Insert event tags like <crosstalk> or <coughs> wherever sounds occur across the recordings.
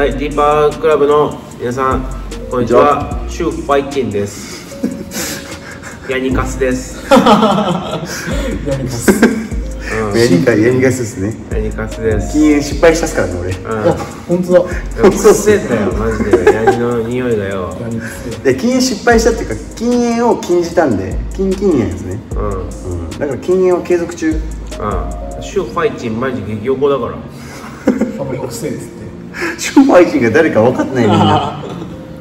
はい、ディーパークラブの皆さん、こんにちは。シューファイティン <laughs> です。ヤニカスです。やりますやりかやりがすですねヤニカスです。禁煙失敗したっすからね俺あ本当だうん。くせえんだよ、マジで。ヤニの匂いがよ。で禁煙失敗したっていうか禁煙を禁じたんで禁禁煙ですねうん。うん。うんだから禁煙は継続中シューファイティンマジ激横だから。タバコくせえっつってシューファイキンが誰か分かってないみんな。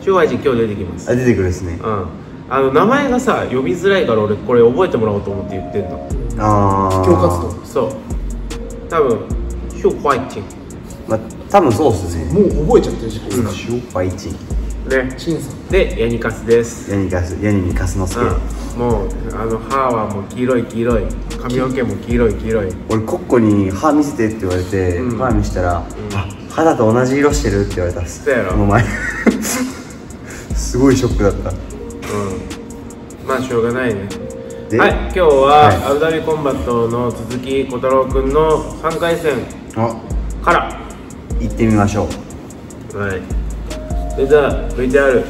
シュー。ファイティン今日出てきます。あ出てくるですね。うん。あの、名前がさ、呼びづらいから俺これ覚えてもらおうと思って言ってんの。ああ布教活動。そう。多分、シューファイティまあ多分そうっすね。もう覚えちゃってるじゃないですかシューファイチンン。ね。シンさん。で、ヤニカスです。ヤニカスヤニにカスのすけうん、もうあの歯はもう黄色い黄色い。髪の毛も黄色い黄色い。俺コッコに歯見せてって言われて、うん。歯見したら、あ肌と同じ色してるって言われたっす。そうやろ。この前。<laughs> すごいショックだった。うん。まあしょうがないね。で？はい今日は、はい。アブダビコンバットの続き小太郎くんの3回戦あ。から。行ってみましょう。はい。それでは VTR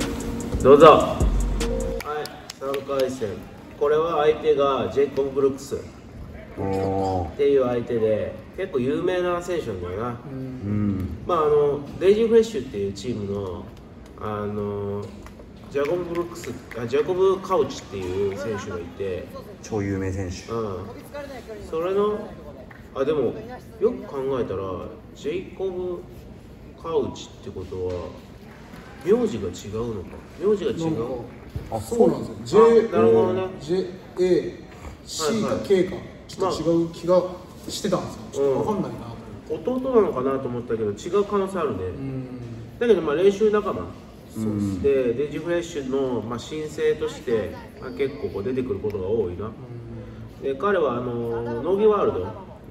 どうぞ。はい3回戦。これは相手がジェイコブ・ブルックス。っていう相手で結構有名な選手なんだよな。うん。まああのデイジー・フレッシュっていうチームのあのジャコブ・ブルックスあジャコブ・カウチっていう選手がいて、超有名選手。うん、それのあでもよく考えたらジェイコブ・カウチってことは名字が違うのか？名字が違う？あそうなんですよ。あ J なるほどね JAC はいはい。か K か。ちょっと違う気がしてたんですよちょっとわかんないな弟なのかなと思ったけど違う可能性あるね、うん。だけどまあ練習仲間。うんでデイジーフレッシュの、まあ、申請として、まあ、結構こう出てくることが多いな。で彼はあのノーギーワール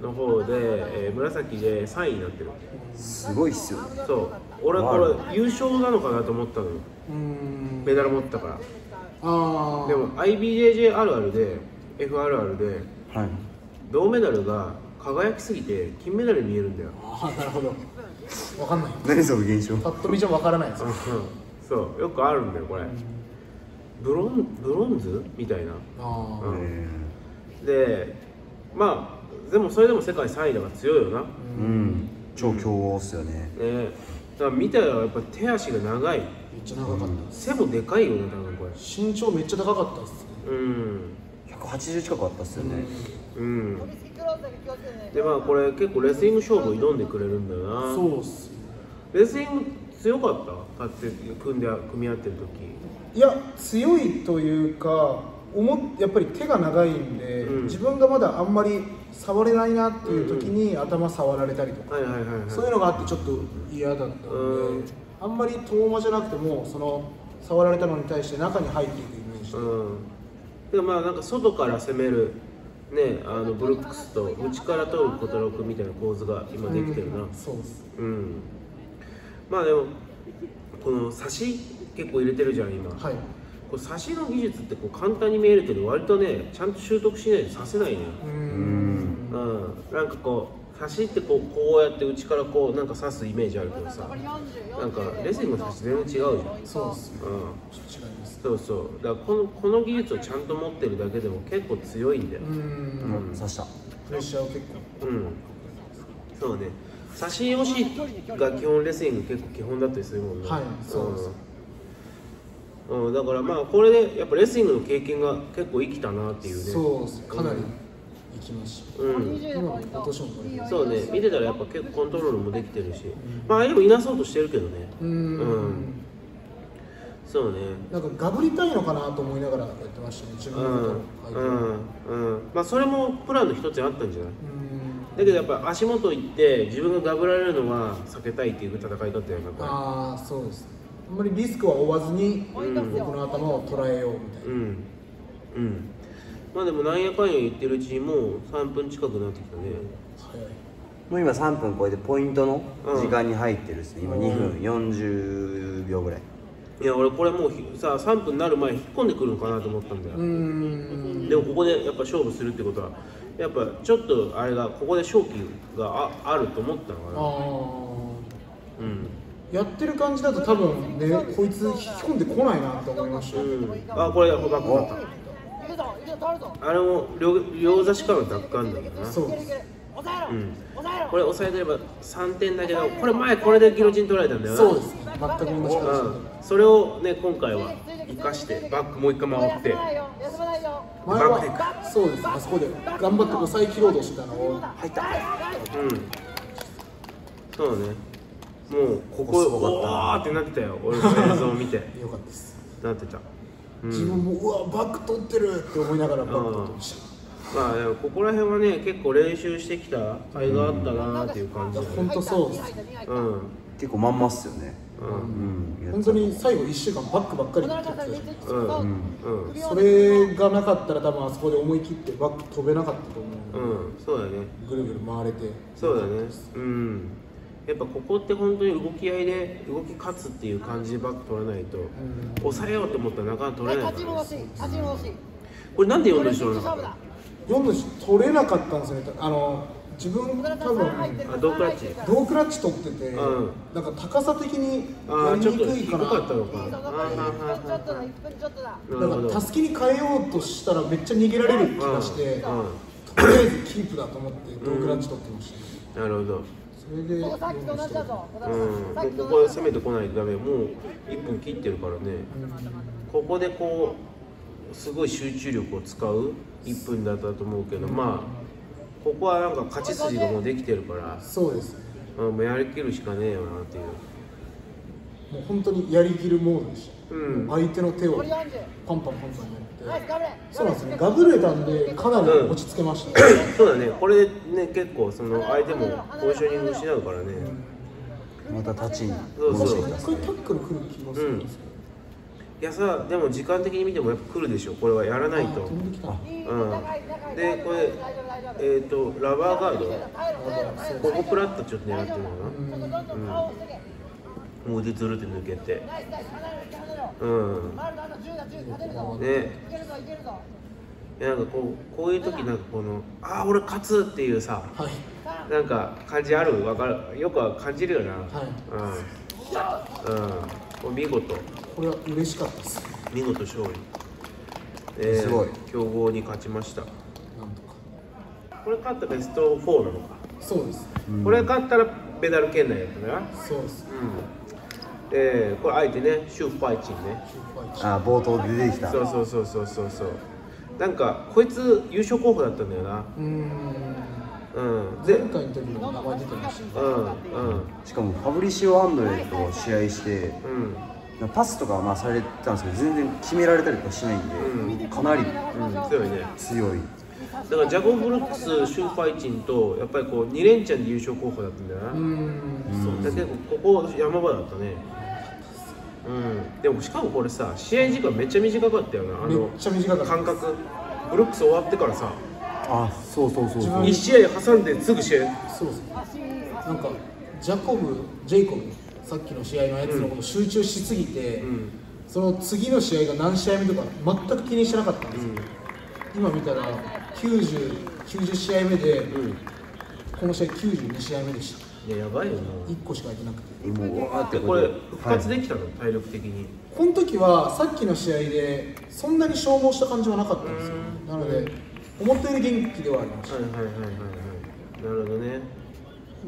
ドの方で、えー紫で3位になってる。すごいっすよね。そう。俺これ優勝なのかなと思ったのよ。うん。メダル持ったから。ああでも IBJJ あるあるで FRR ではい。銅メダルが輝きすぎて金メダルに見えるんだよ。ああなるほど。わかんない。何その現象？パッと見じゃわからない。ですようん。そう。よくあるんだよこれ。ブロンブロンズ？みたいな。ああうん。え。でまあでもそれでも世界3位だから強いよな、ーうん。超強豪っすよね。ね。だから見たらやっぱ手足が長い。めっちゃ長かった。背もでかいよね多分これ。身長めっちゃ高かったです。ねうん。180近くあったっすよね。うんでまあこれ結構レスリング勝負挑んでくれるんだよな。そうっす。レスリング強かった？立って組んで組み合ってる時。いや強いというか思っやっぱり手が長いんで、うん。自分がまだあんまり触れないなっていう時に頭触られたりとか、はいはいはいはい。そういうのがあってちょっと嫌だったので、うん。あんまり遠間じゃなくてもその触られたのに対して中に入っていくイメージ。で、うん。でもまあなんか外から攻めるねあのブルックスと内から取る小太郎君みたいな構図が今できてるな。そうです。うん。まあでもこの差し結構入れてるじゃん今、はい。こう差しの技術ってこう簡単に見えるけど割とねちゃんと習得しないと刺せないのよ。うーん。うん。なんかこう差しってこうこうやって内からこうなんか刺すイメージあるけどさ。なんかレスリングの差し全然違うじゃん。うんそうですね。ちょっと違いますそうそう。だからこのこの技術をちゃんと持ってるだけでも結構強いんだよ。うーん。刺した。プレッシャーを結構。うん。そうね。差し押しが基本レスリング結構基本だったりするもんね。はい。そうですうん、うん、だからまあこれでやっぱレスリングの経験が結構生きたなっていうね。そうです。かなりいきました、うん。そうね。見てたらやっぱ結構コントロールもできてるし、まあ相手もいなそうとしてるけどね。うーん。うんそうね。なんかガブりたいのかなと思いながらやってましたね自う分のことをんうんうん。まあそれもプランの一つにあったんじゃない？うん。だけどやっぱ足元行って自分がガブられるのは避けたいっていう戦いだったよなこああそうですあんまりリスクは負わずにうん僕の頭を捉えようみたいな、れうんうん。まあでもなんやかんや言ってるうちにもう3分近くなってきたね。早い。もう今3分超えてポイントの時間に入ってるっすね。今うん。2分40秒ぐらいいや俺これもうひさ3分になる前引っ込んでくるのかなと思ったんだよ、でもここでやっぱ勝負するってことはやっぱちょっとあれがここで勝機がああると思ったのかあなうん。やってる感じだと多分ねこいつ引き込んでこないなと思いました。よ、うん。あこれバックだった。あれも両両差しからの奪還だよな。そう。ですうん。これ抑えてれば3点だけどこれ前これでギロチン取られたんだよな。そうです。ね全く同じ形で、うん、それをね今回は生かしてバックもう一回回って。前はそうです。あそこで頑張って抑え切ろうとしてたのを。入ったうん。そうね。もうここおーってなってたよ。俺の映像を見て。<laughs> よかったです。なってた。自分もうわバック取ってるって思いながらバック取ってましたまあここら辺はね結構練習してきた甲斐があったなっていう感じ、ね、本当そううん。結構まんまっすよね。うん、うん、本当に最後1週間バックばっかりってうん。うん。それがなかったら多分あそこで思い切ってバック飛べなかったと思ううん。そうだね。ぐるぐる回れて。そうだね。うん。やっぱここって本当に動き合いで動き勝つっていう感じでバック取らないと、抑えようと思ったらなかなか取れないから、ね、これなんで読んでるょなの？読4し取れなかったんですよね。あの自分多分ドクラッチ。ドクラッチ取ってて、うん、なんか高さ的にやりにくいかなかったのか。なんか助けに変えようとしたらめっちゃ逃げられる気がして、とりあえずキープだと思ってドクラッチ取ってました、なるほど。それでさっきと同じだぞ、うん、ここは攻めてこないとダメ。もう1分切ってるからね、ここでこうすごい集中力を使う。1分だったと思うけどまあここはなんか勝ち筋がもうできてるから、そうですね。うん、もうやりきるしかねえよなっていう。もう本当にやりきるモードでした、うん。相手の手をパンパンパンパンやって。そうなんですね。ガブれたんでかなり落ち着けました、そうだね。これでね結構その相手もポジショニング失うからね。また立ちにそうそう戻してきた一回タックル来る気がするんですけど、いやさでも時間的に見てもやっぱ来るでしょ。これはやらないと。うん。でこれえっ、とラバーガード？ここプラッとちょっと狙ってるのかなうん。もう腕ずるって抜け？てうん。ね。いやなんかこうこういう時なんかこのああ俺勝つっていうさはい。なんか感じある？わかる？よくは感じるよな、はい。うん。うんこれ見事。これは嬉しかったです。見事勝利、えーすごい。強豪に勝ちました。なんとか。これ勝ったらベスト4なのか、そうです。これ勝ったらメダル圏内だったな。そうです。うん。でこれ相手ねシューファイチンね。あ冒頭で出てきた。そうそうそうそうそうそう。なんかこいつ優勝候補だったんだよな。うーん前回の時も名前出てました。ねうんうん。しかもファブリシオ・アンドレと試合してうん。パスとかはまあされてたんですけど全然決められたりとかしないんで、かなりうん強いね。強い。だからジャゴブルックスシューファイチンとやっぱりこう2連チャンで優勝候補だったんだよな、うーん。だけどここ山場だったね。うん。でもしかもこれさ試合時間めっちゃ短かったよな。あのめっちゃ短かった感覚ブルックス終わってからさあそうそうそうそう。1試合挟んですぐ試合。そうですなんかジャコブジェイコブさっきの試合のやつのこと集中しすぎて、うん。その次の試合が何試合目とか全く気にしてなかったんですよ、今見たら90 90試合目で、うん。この試合92試合目でした。いややばいよな。1個しか空いてなくて。もうわーってで。これ復活できたの、体力的に。この時はさっきの試合でそんなに消耗した感じはなかったんですよ。なので思ったより元気ではありましはいはいはいはいはい。なるほどね。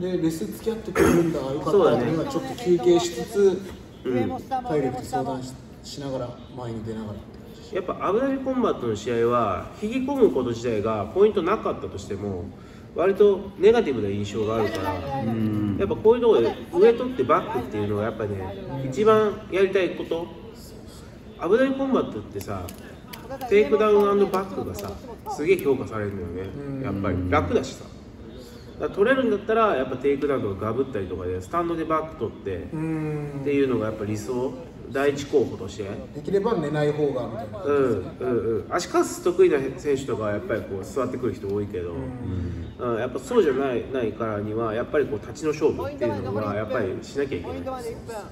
たでレス付き合ってくれるんだよかったそうだねなというのはちょっと休憩しつつ、体力と相談ししながら前に出ながらって感じやっぱアブダビコンバットの試合は引き込むこと自体がポイントなかったとしても割とネガティブな印象があるからやっぱこういうところで上取ってバックっていうのがやっぱね一番やりたいこと。アブダビコンバットってさテイクダウンバックがさすげえ評価されるのよね。やっぱり。楽だしさ。だ取れるんだったらやっぱテイクダウンとかガブったりとかでスタンドでバック取ってっていうのがやっぱ理想。第一候補として。できれば寝ない方がみたいなうんうんうん。足関得意な選手とかはやっぱりこう座ってくる人多いけど、うん、やっぱそうじゃないないからにはやっぱりこう立ちの勝負っていうのはやっぱりしなきゃいけない。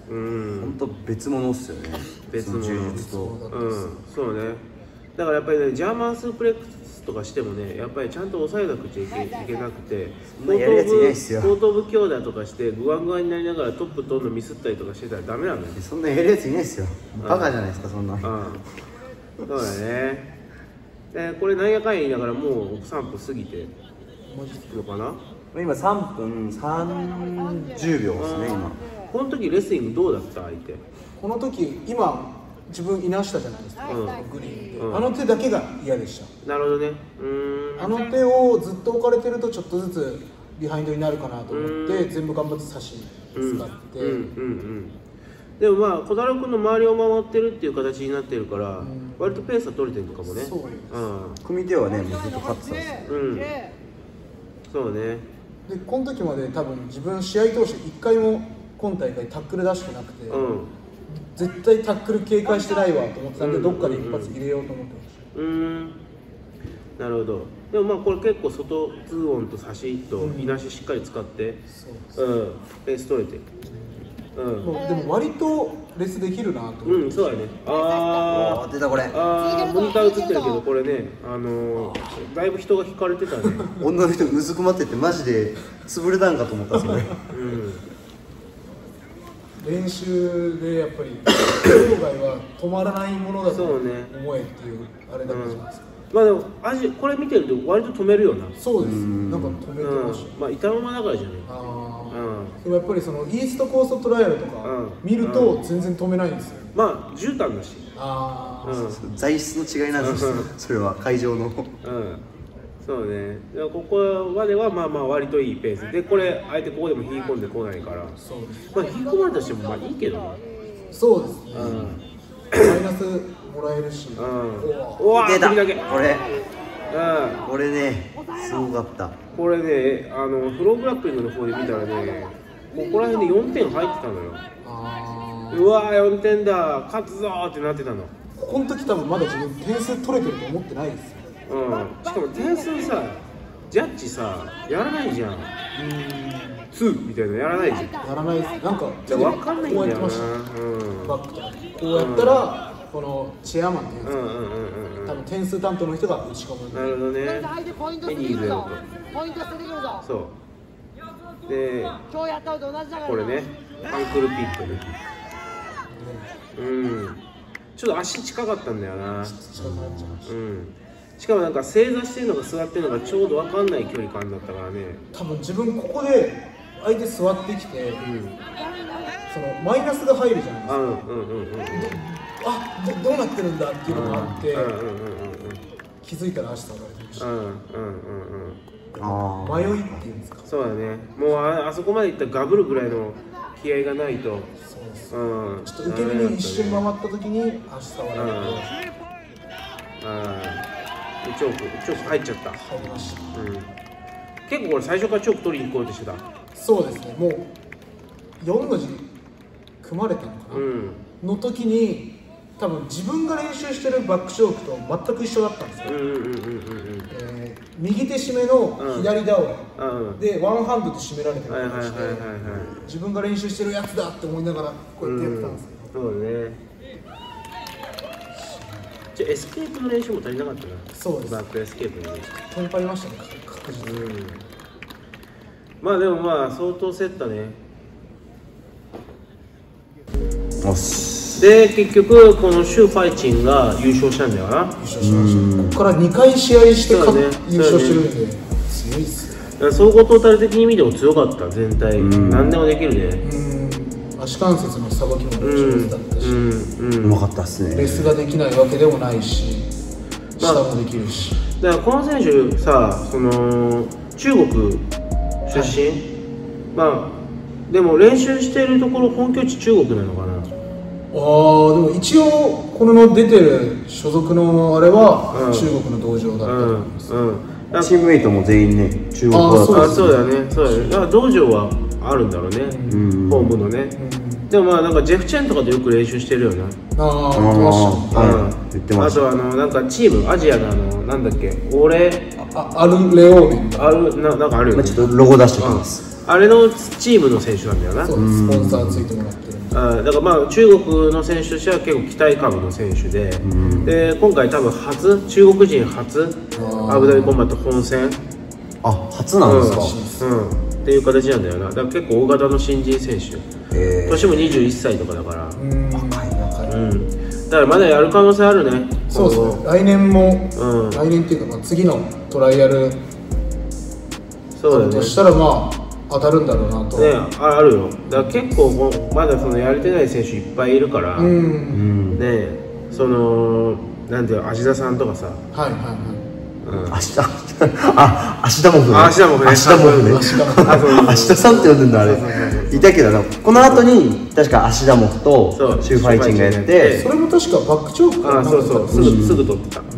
うん。本当別物っすよね。別物。その充実と。うん。そうねだからやっぱりねジャーマンスープレックスとかしてもねやっぱりちゃんと抑えなくちゃいけいけなくてそんなやるやついないっすよ。後頭部強打とかしてグワングワンになりながらトップ取るのミスったりとかしてたらダメなんだよ。そんなやるやついないですよ。バカじゃないですかそんな。うん。そうだね。でこれなんやかんや言いながらもう3分過ぎてマジるのかな？今3分30秒ですね今。この時レスリングどうだった相手？この時今自分いなしたじゃないですか、うんグリーンで、うん。あの手だけが嫌でした。なるほどね。あの手をずっと置かれてるとちょっとずつビハインドになるかなと思って全部頑張って差し使って、でもまあ小太郎君の周りを回ってるっていう形になってるから、割とペースは取れてるのかもねそううん。組手はねもうずっと勝ってたん。ですようん。そうねでこの時まで多分自分試合通して1回も今大会タックル出してなくて、うん絶対タックル警戒してないわと思ってたんで、うん。どっかで一発入れようと思ってました、うーん。なるほど。でもまあこれ結構外ツーオンと差しといなししっかり使ってそううん。ペース取れて。るうん。もうでも割とレスできるなと思って、うんそうだね。ああ出たこれ。ーあーモニター映ってるけどこれねあのー、だいぶ人が引かれてたね。<laughs> 女の人うずくまっててマジで潰れたんかと思ったそれうん練習でやっぱり <coughs> 生涯は止まらないものだとそうね思えっていうあれだったじゃないですか、まあでも味これ見てると割と止めるよな。そうです。なんか止めてました、うん。まあ板の間だからじゃねあうーでもやっぱりそのイーストコーストトライアルとかうん。見ると全然止めないんですよ、まあ絨毯だし。ああ、うん。材質の違いなんですよ。それは会場の。うんそうね。でここまではまあまあ割といいペース。でこれ相手ここでも引き込んでこないから。まあ引き込まれたとしてもまあいいけどな。そうですね、うんマイナスもらえるし、うん。おうわ出た。首だけ。これ。うん。これねすごかった。これねあのフローグラップリングの方で見たらねここら辺で4点入ってたのよ。あうわー4点だ。勝つぞーってなってたの。ーこの時多分まだ自分点数取れてると思ってないですようん。しかも点数さジャッジさやらないじゃん。2みたいなのやらないじゃん。やらないです。なんか分かんないんだよな。こうやってました。うん。バックとかこうやったら、このチェアマンっていうんですか、うんうんうんうん。うん多分点数担当の人が打ち込む。なるほどね。相手ポイント捨ててくるぞポイント捨ててくるぞそう。で今日やったのと同じだから。なこれね。アンクルピットね。うん。ちょっと足近かったんだよな。近くなっちゃいましうんしかもなんか正座してるのか座ってるのかちょうど分かんない距離感だったからね。た多分自分ここで相手座ってきて、うん。そのマイナスが入るじゃないですか。あうんうんうんうん。あどどうなってるんだっていうのがあって、うんうんうんうん気づいたら足触られてました、うんうんうんうん。ああ迷いっていうんですか。そうだね。もうああそこまでいったらガブるぐらいの気合がないと。そうです。うん。ちょっと受け身に一瞬回った時に足触られて、うん。あーチョークチョーク入っちゃった。入りました。うん。結構これ最初からチョーク取りに行こうとしてた。そうですね。もう4の字組まれたのかな、うん。の時に多分自分が練習してるバックチョークと全く一緒だったんですよ、右手締めの左倒れ、うん。うんでワンハンドで締められてるはいはいはいはい形ではい。自分が練習してるやつだって思いながらこうやってやってたんですけど、そうだねじゃあエスケープの練習も足りなかったな。そうです。バックエスケープの練習。テンパりましたね確実に、うん。まあでもまあ相当競ったね。おっす。で結局このシュー・ファイチンが優勝したんだよな。優勝しましたここから2回試合してね。優勝してるんで。強いっす総合トータル的に見ても強かった全体。何でもできるね。うん足関節のさばきも上手だったし、うんうんうまかったっすねレスができないわけでもないし下もできるし、だからこの選手さその中国出身、まあでも練習してるところ本拠地中国なのかな？ああでも一応この出てる所属のあれはうん。中国の道場だったとうん思います、うんだチームメイトも全員ね中国語だったああそうだね。そうだね。だから道場はあるんだろうね、ん。本部のね、でもまあなんかジェフチェンとかでよく練習してるよな。ああ言ってましたねあーうん言ってましたあとあのなんかチームアジアのあのなんだっけ俺あアルレオーメンあるななんかあるよまあねちょっとロゴ出しておきます。あれのチームの選手なんだよな。そうスポンサーついてもらってあだからまあ中国の選手としては結構期待株の選手で、で今回多分初中国人初アブダビコンバット本戦。あ初なんですか、うん、うんっていう形なんだよな。だから結構大型の新人選手。え年も21歳とかだから。うん若い若いうん。だからまだやる可能性あるね。そうです来年も、うん。来年っていうか、まあ、次のトライアル。そうだよねとしたらまあ当たるんだろうなと、ねああるよ。だから結構もうまだそのやれてない選手いっぱいいるから、うねん。そのなんていうの芦田さんとかさ、はいはいはい。うん、芦田 <laughs> あ芦田もふね。芦田もふね。芦田も <laughs> あそうそうそう。芦田さんって呼んでんだあれ。いたけどな。この後に確か芦田もふとそうシューファイチンがやってそれも確かバックチョークかあそうそう。すぐすぐ取ってた。うん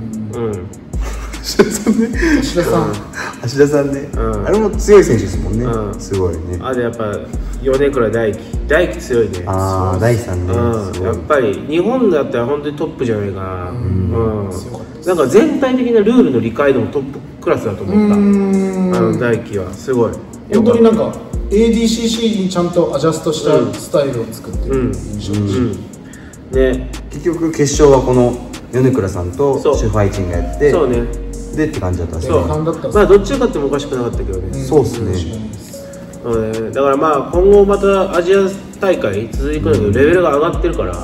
<laughs> 芦田さん。ね吉田さん、芦田さんね、うん。あれも強い選手ですもんね、うん。すごいね。あでやっぱ米倉大輝。大輝強いね。ああ大さんね、うん、やっぱり日本だったら本当にトップじゃないかな、うん。強かったです。なんか全体的なルールの理解度もトップクラスだとう思った、ん。あの大輝は。すごい。本当になんかか ADCC にちゃんとアジャストしたうん。スタイルを作ってる印象、うん。ね。結局決勝はこの米倉さんとシそう。ューファイチンがやってそうねでって感じだったんですそう。ね。まあどっちが勝ってもおかしくなかったけどね、そうっすね。だからまあ今後またアジア大会続いていくんだけどレベルが上がってるから、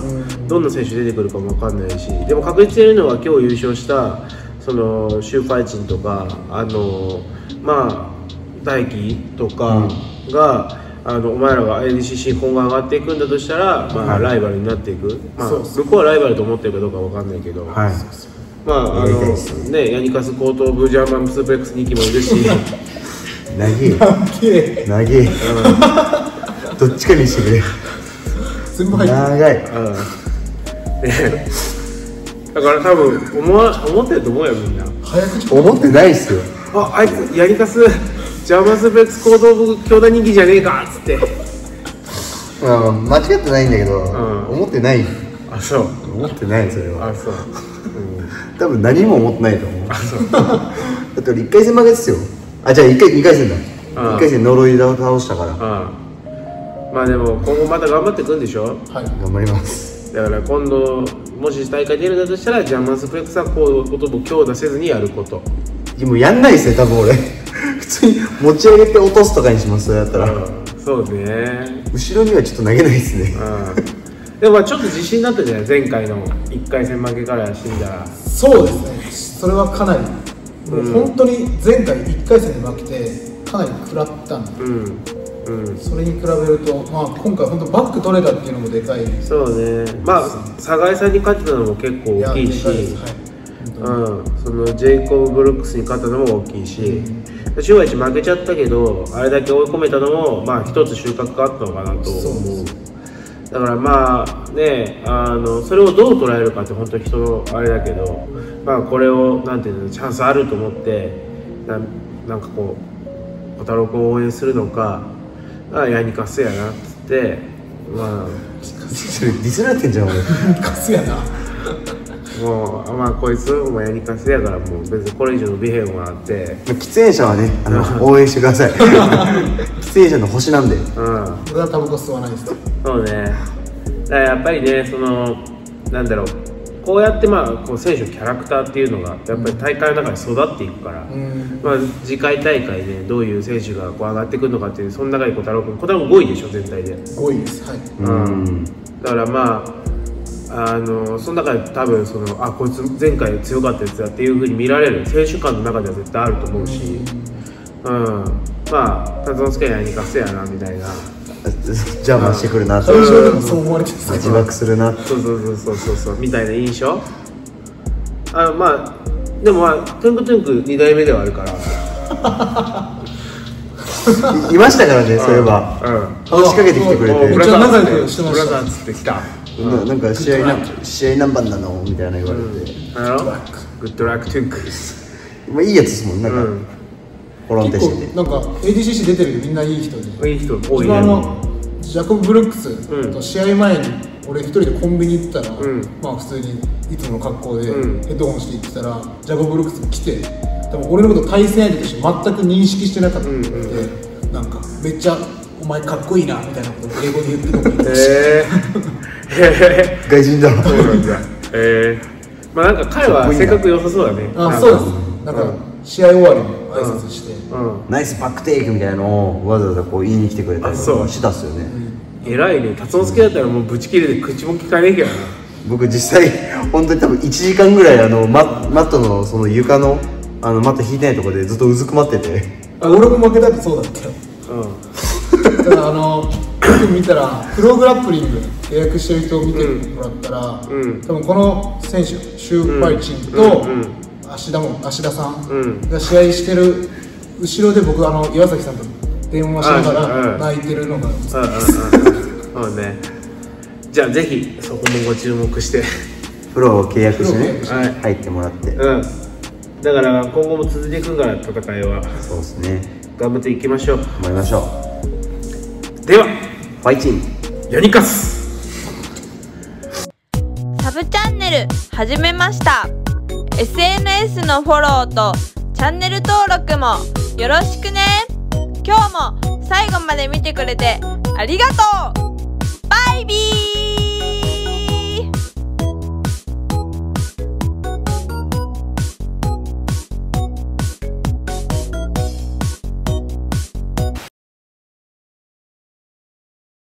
どんな選手出てくるかも分かんないし。でも確実に言えるのは今日優勝したそのシューファイチンとかあのまあ大輝とかが、あのお前らが ADCC 今後上がっていくんだとしたら、まあ、ライバルになっていく、まあ、そうそ向こうはライバルと思ってるかどうか分かんないけど、はいまああのねヤニカス高等部ジャーマンスープレックス2期もいるし。長え綺麗長えどっちかにしてくれ。全部入ってる。長い。うん。ねだから多分思わ思ってると思うよみんな。早口思ってないっすよ。ああいつやりかすジャーマンスープレックス高等部兄弟人気じゃねえかっつって。まあまあ間違ってないんだけど、ん。思ってない。あそう。思ってないそれは。あそう、多分何も思ってないと思う。<laughs> だって俺1回戦負けですよ。あじゃあ1回2回戦だ。うん1回戦呪い倒したから。うまあでも今後また頑張っていくんでしょ？はい。頑張ります。だから今度もし大会出るんだとしたらジャーマンスープレックスはこうことも強打せずにやること。もうやんないですよ多分俺。<laughs> 普通に持ち上げて落とすとかにしますそれだったら、うんそうね。後ろにはちょっと投げないですね。うんでもまあちょっと自信になったじゃない前回の1回戦負けから死んだら。そうですね。それはかなりもう本当に前回1回戦で負けてかなり食らったんで。うんうんそれに比べると、まあ、今回本当バック取れたっていうのもでかい。そうね。まあ寒河江さんに勝ってたのも結構大きいし。いうん、そのジェイコブ・ブルックスに勝ったのも大きいし、シュワイチ負けちゃったけどあれだけ追い込めたのもまあ一つ収穫があったのかなと思うだからまあねあのそれをどう捉えるかって本当に人のあれだけどまあこれをなんていうのチャンスあると思ってななんかこう小太郎君を応援するのかあやにかせやなっつってま <laughs> それディスられてんじゃん俺。<laughs> カスやな。あもうまあこいつもやにかせやからもう別にこれ以上伸びへんわって。喫煙者はねあの応援してください。<laughs> 喫煙者の星なんで。うん。俺はタバコ吸わないです。そうね。だからやっぱりねそのなんだろう。こうやってまあこう選手のキャラクターっていうのがやっぱり大会の中で育っていくから、うん。まあ、次回大会でどういう選手がこう上がってくるのかっていうその中に小太郎君小太郎君5位でしょ全体で、5位です。はい。うん。だからまああのその中で多分そのあこいつ前回強かったやつだっていうふうに見られる選手間の中では絶対あると思うし、うん、まあ達之助やにかせやなみたいな。邪魔してくるな。と会場でもそう思われてるん。です自爆するな。そうそうそうそうそうそうみたいな印象。あまあでもまあトゥンクトゥンク2代目ではあるから。いいましたからねそういえば。うん。話しかけてきてくれて。めっちゃ仲良くしてました。ブラザーっつってきたななんか試合な試合何番なのみたいな言われて、 good luck トゥンクまあいいやつですもんなんか、うん。コロンって結してなんか ADCC 出てるけどみんないい人で。いい人多いね。分あのジャコブ・ブルックスうん。と試合前に俺一人でコンビニ行ったら、ん。まあ普通にいつもの格好でうん。ヘッドホンして行ってたら、ジャコブ・ブルックス来て多分俺のこと対戦相手として全く認識してなかった。って、なんかめっちゃお前かっこいいなみたいなことを英語で言ってたえへえ <laughs> <laughs> 外人だそうなんだ。ええまあなんか彼は性格良さそうだね。あそうです。なんか試合終わりに挨拶して、うん。ナイスバックテイクみたいなのをわざわざこう言いに来てくれたりあそう。とかしたっすよね。偉いね。達之助だったらもうブチ切れて口も聞かねえけどな。僕実際本当に多分1時間ぐらいあのママットのその床のあのマット引いてないところでずっとうずくまってて。あ俺も負けたってそうだったよ。うん。ただあのよく <clears throat> 見たらプログラップリング契約してる人を見てもらったら、うん。多分この選手シュー・ファイチンと芦田も芦田さうん。んが試合してる後ろで僕あの岩崎さんと電話しながうんうんら泣いてるのがうん。うん。うん。うん。そうね。じゃあぜひそこもご注目して。プロを契約してね。入ってもらって。うん。だから今後も続いていくから戦いはそうですね。頑張っていきましょう。思いましょう。では。ファイチン。ヨニカス始めました。SNS のフォローとチャンネル登録もよろしくね。今日も最後まで見てくれてありがとう。バイビー。